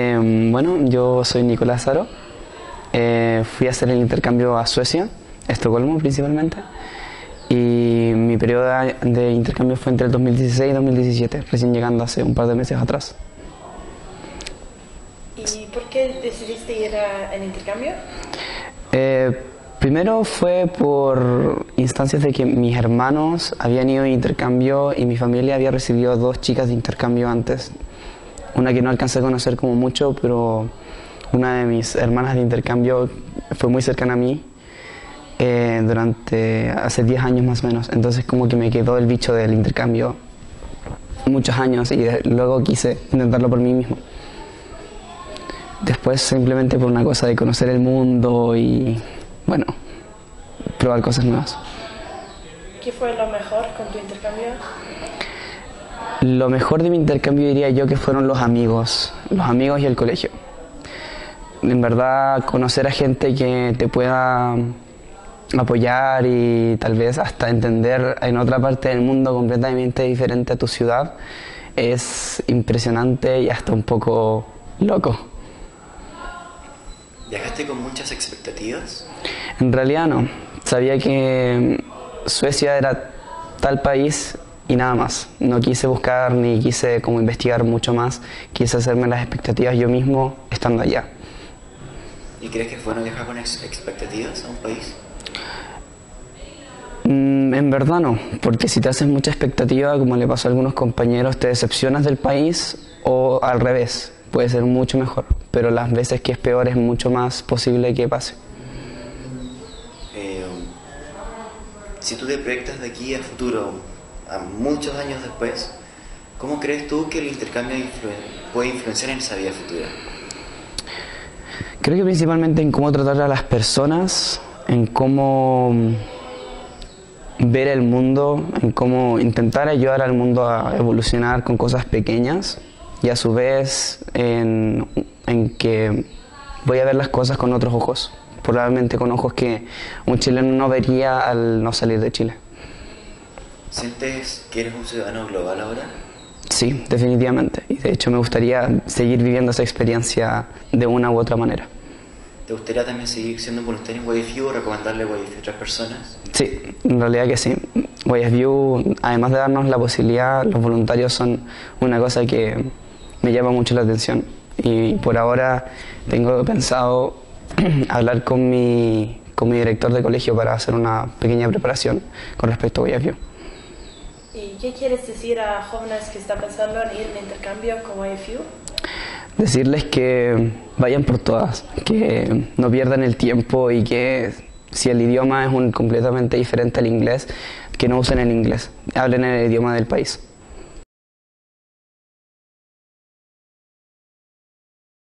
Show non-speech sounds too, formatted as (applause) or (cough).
Eh, bueno, yo soy Nicolás Zaro. Eh, fui a hacer el intercambio a Suecia, Estocolmo principalmente. Y mi periodo de intercambio fue entre el 2016 y 2017, recién llegando hace un par de meses atrás. ¿Y por qué decidiste ir al intercambio? Eh, primero fue por instancias de que mis hermanos habían ido de intercambio y mi familia había recibido dos chicas de intercambio antes. Una que no alcancé a conocer como mucho, pero una de mis hermanas de intercambio fue muy cercana a mí eh, durante hace 10 años más o menos. Entonces como que me quedó el bicho del intercambio muchos años y luego quise intentarlo por mí mismo. Después simplemente por una cosa de conocer el mundo y, bueno, probar cosas nuevas. ¿Qué fue lo mejor con tu intercambio? Lo mejor de mi intercambio diría yo que fueron los amigos, los amigos y el colegio. En verdad, conocer a gente que te pueda apoyar y tal vez hasta entender en otra parte del mundo completamente diferente a tu ciudad es impresionante y hasta un poco loco. ¿Viajaste con muchas expectativas? En realidad no. Sabía que Suecia era tal país y nada más. No quise buscar ni quise como investigar mucho más. Quise hacerme las expectativas yo mismo estando allá. ¿Y crees que fue bueno viajar con expectativas a un país? Mm, en verdad no, porque si te haces mucha expectativa, como le pasó a algunos compañeros, te decepcionas del país o al revés, puede ser mucho mejor, pero las veces que es peor es mucho más posible que pase. Eh, si tú te proyectas de aquí a futuro, a muchos años después, ¿cómo crees tú que el intercambio puede influenciar en esa vida futura? Creo que principalmente en cómo tratar a las personas, en cómo ver el mundo, en cómo intentar ayudar al mundo a evolucionar con cosas pequeñas y a su vez en, que voy a ver las cosas con otros ojos, probablemente con ojos que un chileno no vería al no salir de Chile. ¿Sientes que eres un ciudadano global ahora? Sí, definitivamente. Y de hecho me gustaría seguir viviendo esa experiencia de una u otra manera. ¿Te gustaría también seguir siendo voluntario en YFU o recomendarle YFU a otras personas? Sí, en realidad que sí. YFU, además de darnos la posibilidad, los voluntarios son una cosa que me llama mucho la atención. Y por ahora tengo pensado (clears throat) hablar con mi, con mi director de colegio para hacer una pequeña preparación con respecto a YFU. ¿Y qué quieres decir a jóvenes que están pensando en ir en intercambio con YFU? Decirles que vayan por todas, que no pierdan el tiempo y que si el idioma es un completamente diferente al inglés, que no usen el inglés, hablen el idioma del país.